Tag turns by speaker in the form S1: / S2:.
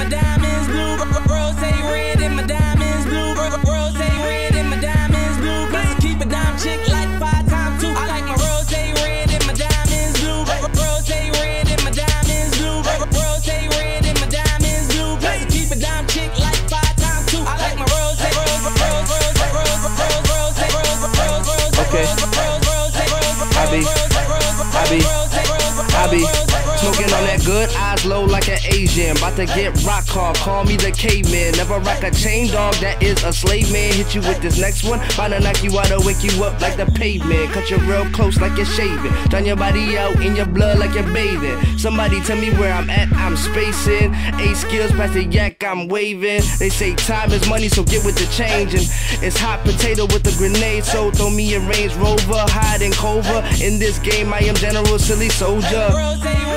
S1: and my diamonds blue. Rose red and my diamonds blue. Rose red and my diamonds blue. Plus keep a dime chick like five times two. I like my rose red and my diamonds blue. Rose red and my diamonds blue. Rose red and my diamonds blue. Plus keep a dime chick like five times two. I like my rose rose rose rose rose rose rose rose rose
S2: Okay. I be, I be, I be smoking on that good eyes low like an Asian. About to get rock hard, call me the caveman. Never rock a chain dog, that is a slave man. Hit you with this next one, about to knock you out or wake you up like the pavement. Cut you real close like you're shaving. Turn your body out in your blood like you're bathing. Somebody tell me where I'm at, I'm spacing. Eight skills past the yak, I'm waving. They say time is money, so get with the change. And it's hot potato with a grenade, so throw me a Range Rover, hide in cover. In this game, I am General Silly Soldier.